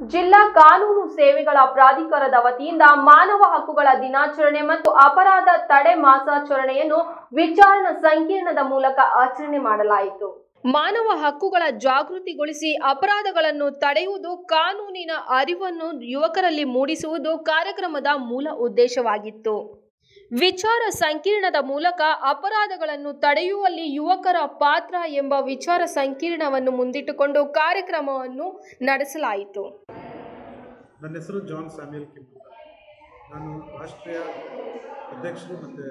ಜಿಲ್ಲಾ ಕಾನೂನು ಸೇವೆಗಳ ಪ್ರಾಧಿಕಾರದ ವತಿಯಿಂದ ಮಾನವ ಹಕ್ಕುಗಳ ದಿನಾಚರಣೆ ಮತ್ತು ಅಪರಾಧ ತಡೆ ಮಾಸಾಚರಣೆಯನ್ನು ವಿಚಾರಣಾ ಸಂಕೀರ್ಣದ ಮೂಲಕ ಆಚರಣೆ ಮಾಡಲಾಯಿತು. ಮಾನವ ಹಕ್ಕುಗಳ ಜಾಗೃತಿಗೊಳಿಸಿ ಅಪರಾಧಗಳನ್ನು ತಡೆಯುವುದು ಕಾನೂನಿನ ಅರಿವನ್ನು ಯುವಕರಲ್ಲಿ ಮೂಡಿಸುವುದು ಕಾರ್ಯಕ್ರಮದ ಮೂಲ ಉದ್ದೇಶವಾಗಿತ್ತು. ವಿಚಾರ ಸಂಕಿರಣದ ಮೂಲಕ ಅಪರಾಧಗಳನ್ನು ತಡೆಯುವಲ್ಲಿ ಯುವಕರ ಪಾತ್ರ ಎಂಬ ವಿಚಾರ ಸಂಕಿರಣವನ್ನು ಮುಂದಿಟ್ಟುಕೊಂಡು ಕಾರ್ಯಕ್ರಮವನ್ನು ನಡೆಸಲಾಯಿತು. ನನ್ನ ಹೆಸರು ಜಾನ್ ಸ್ಯಾಮ್ಯಲ್ ಕಿಮ್ ನಾನು ರಾಷ್ಟ್ರೀಯ ಅಧ್ಯಕ್ಷರು ಮತ್ತು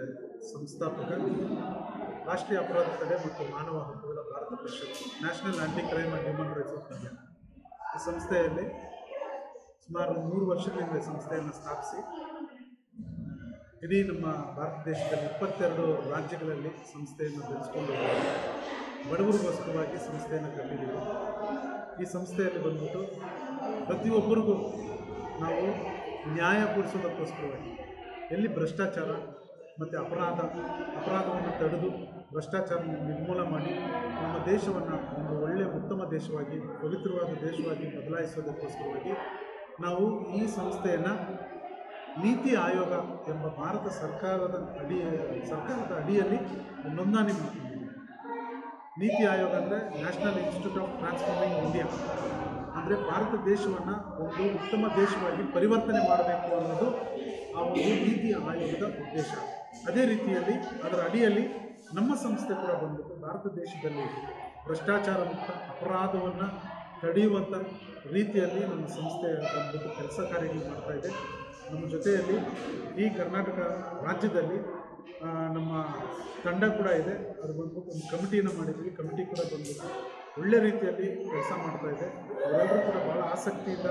ಸಂಸ್ಥಾಪಕ, ರಾಷ್ಟ್ರೀಯ ಅಪರಾಧ ತಡೆ ಮತ್ತು ಮಾನವ ಹಕ್ಕುಗಳ ಭಾರತ ಪರಿಷತ್, national anti crime and human rights of India ಈ ಸಂಸ್ಥೆಯಲ್ಲಿ ಸುಮಾರು ಮೂರು ವರ್ಷಗಳಿಂದ ಸಂಸ್ಥೆಯನ್ನು ಸ್ಥಾಪಿಸಿ ಇಡೀ ನಮ್ಮ ಭಾರತ ದೇಶದಲ್ಲಿ ಇಪ್ಪತ್ತೆರಡು ರಾಜ್ಯಗಳಲ್ಲಿ ಸಂಸ್ಥೆಯನ್ನು ಬೆಳೆಸ್ಕೊಂಡು ಬಡವರಿಗೋಸ್ಕರವಾಗಿ ಸಂಸ್ಥೆಯನ್ನು ಕಟ್ಟಿದ್ದೀವಿ. ಈ ಸಂಸ್ಥೆಯಲ್ಲಿ ಬಂದ್ಬಿಟ್ಟು ಪ್ರತಿಯೊಬ್ಬರಿಗೂ ನಾವು ನ್ಯಾಯ ಕೊಡಿಸೋದಕ್ಕೋಸ್ಕರವಾಗಿ ಎಲ್ಲಿ ಭ್ರಷ್ಟಾಚಾರ ಮತ್ತು ಅಪರಾಧ, ಅಪರಾಧವನ್ನು ತಡೆದು ಭ್ರಷ್ಟಾಚಾರ ನಿರ್ಮೂಲ ಮಾಡಿ ನಮ್ಮ ದೇಶವನ್ನು ಒಂದು ಒಳ್ಳೆಯ ಉತ್ತಮ ದೇಶವಾಗಿ, ಪವಿತ್ರವಾದ ದೇಶವಾಗಿ ಬದಲಾಯಿಸೋದಕ್ಕೋಸ್ಕರವಾಗಿ ನಾವು ಈ ಸಂಸ್ಥೆಯನ್ನು ನೀತಿ ಆಯೋಗ ಎಂಬ ಭಾರತ ಸರ್ಕಾರದ ಅಡಿ, ಸರ್ಕಾರದ ಅಡಿಯಲ್ಲಿ ನೋಂದಣಿ ಮಾಡ್ತಿದ್ದೀವಿ ನೀತಿ ಆಯೋಗ ಅಂದರೆ national institute of transforming India ಅಂದರೆ ಭಾರತ ದೇಶವನ್ನು ಒಂದು ಉತ್ತಮ ದೇಶವಾಗಿ ಪರಿವರ್ತನೆ ಮಾಡಬೇಕು ಅನ್ನೋದು ಆ ಒಂದು ನೀತಿ ಆಯೋಗದ ಉದ್ದೇಶ. ಅದೇ ರೀತಿಯಲ್ಲಿ ಅದರ ಅಡಿಯಲ್ಲಿ ನಮ್ಮ ಸಂಸ್ಥೆ ಕೂಡ ಬಂದ್ಬಿಟ್ಟು ಭಾರತ ದೇಶದಲ್ಲಿ ಭ್ರಷ್ಟಾಚಾರ ಮುಕ್ತ ಅಪರಾಧವನ್ನು ತಡೆಯುವಂಥ ರೀತಿಯಲ್ಲಿ ನಮ್ಮ ಸಂಸ್ಥೆ ಬಂದ್ಬಿಟ್ಟು ಕೆಲಸ ಕಾರ್ಯಗಳು ಮಾಡ್ತಾ ಇದೆ. ನಮ್ಮ ಜೊತೆಯಲ್ಲಿ ಈ ಕರ್ನಾಟಕ ರಾಜ್ಯದಲ್ಲಿ ನಮ್ಮ ತಂಡ ಕೂಡ ಇದೆ. ಅದು ಬಂದ್ಬಿಟ್ಟು ಒಂದು ಕಮಿಟಿಯನ್ನು ಮಾಡಿದ್ವಿ. ಕಮಿಟಿ ಕೂಡ ಬಂದ್ಬಿಟ್ಟು ಒಳ್ಳೆ ರೀತಿಯಲ್ಲಿ ಕೆಲಸ ಮಾಡ್ತಾ ಇದೆ. ಅವರೆಲ್ಲರೂ ಕೂಡ ಭಾಳ ಆಸಕ್ತಿಯಿಂದ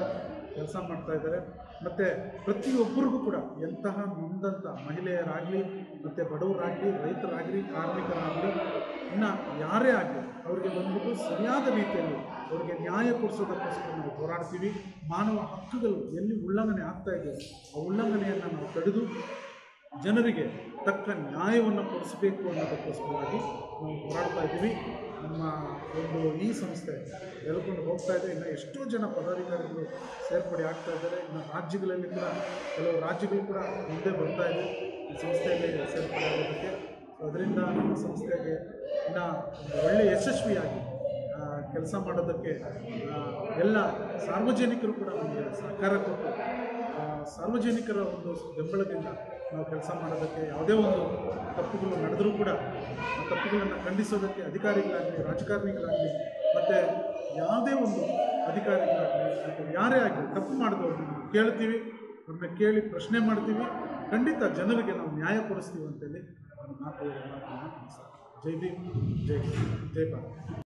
ಕೆಲಸ ಮಾಡ್ತಾ ಇದ್ದಾರೆ. ಮತ್ತು ಪ್ರತಿಯೊಬ್ಬರಿಗೂ ಕೂಡ ಎಂತಹ ನೊಂದಂಥ ಮಹಿಳೆಯರಾಗಲಿ, ಮತ್ತು ಬಡವರಾಗಲಿ, ರೈತರಾಗಲಿ, ಕಾರ್ಮಿಕರಾಗಲಿ, ಇನ್ನು ಯಾರೇ ಆಗಲಿ, ಅವರಿಗೆ ಬಂದ್ಬಿಟ್ಟು ಸರಿಯಾದ ರೀತಿಯಲ್ಲಿ ಅವರಿಗೆ ನ್ಯಾಯ ಕೊಡಿಸೋದಕ್ಕೋಸ್ಕರ ನಾವು ಹೋರಾಡ್ತೀವಿ. ಮಾನವ ಹಕ್ಕುಗಳು ಎಲ್ಲಿ ಉಲ್ಲಂಘನೆ ಆಗ್ತಾ ಇದೆ, ಆ ಉಲ್ಲಂಘನೆಯನ್ನು ನಾವು ತಡೆದು ಜನರಿಗೆ ತಕ್ಕ ನ್ಯಾಯವನ್ನು ಕೊಡಿಸಬೇಕು ಅನ್ನೋದಕ್ಕೋಸ್ಕರವಾಗಿ ನಾವು ಹೋರಾಡ್ತಾ ಇದ್ದೀವಿ. ನಮ್ಮ ಒಂದು ಈ ಸಂಸ್ಥೆ ಬೆಳ್ಕೊಂಡು ಹೋಗ್ತಾ ಇದೆ. ಇನ್ನು ಎಷ್ಟೋ ಜನ ಪದಾಧಿಕಾರಿಗಳು ಸೇರ್ಪಡೆ ಆಗ್ತಾ ಇದ್ದಾರೆ. ಇನ್ನು ರಾಜ್ಯಗಳಲ್ಲಿ ಕೂಡ, ಕೆಲವು ರಾಜ್ಯಗಳು ಕೂಡ ಮುಂದೆ ಬರ್ತಾ ಇದೆ ಈ ಸಂಸ್ಥೆಯಲ್ಲಿ ಸೇರ್ಪಡೆ ಆಗೋದಕ್ಕೆ. ಅದರಿಂದ ನಮ್ಮ ಸಂಸ್ಥೆಗೆ ಇನ್ನು ಒಳ್ಳೆಯ ಯಶಸ್ವಿಯಾಗಿ ಕೆಲಸ ಮಾಡೋದಕ್ಕೆ ಎಲ್ಲ ಸಾರ್ವಜನಿಕರು ಕೂಡ ನಮಗೆ ಸಹಕಾರ ಕೊಟ್ಟು ಸಾರ್ವಜನಿಕರ ಒಂದು ಬೆಂಬಲದಿಂದ ನಾವು ಕೆಲಸ ಮಾಡೋದಕ್ಕೆ ಯಾವುದೇ ಒಂದು ತಪ್ಪುಗಳು ನಡೆದರೂ ಕೂಡ ಆ ತಪ್ಪುಗಳನ್ನು ಖಂಡಿಸೋದಕ್ಕೆ ಅಧಿಕಾರಿಗಳಾಗಲಿ, ರಾಜಕಾರಣಿಗಳಾಗಲಿ, ಮತ್ತು ಯಾವುದೇ ಒಂದು ಅಧಿಕಾರಿಗಳಾಗಲಿ, ಮತ್ತು ಯಾರೇ ಆಗಲಿ ತಪ್ಪು ಮಾಡಿದವ್ರನ್ನ ನಾವು ಕೇಳ್ತೀವಿ ಅವ್ರನ್ನ ಕೇಳಿ ಪ್ರಶ್ನೆ ಮಾಡ್ತೀವಿ, ಖಂಡಿತ ಜನರಿಗೆ ನಾವು ನ್ಯಾಯ ಕೊಡಿಸ್ತೀವಿ ಅಂತೇಳಿ ಒಂದು ಮಾತು ಜೈ ಭೀಮ್, ಜೈ ಜೈ ಭಾರತ್.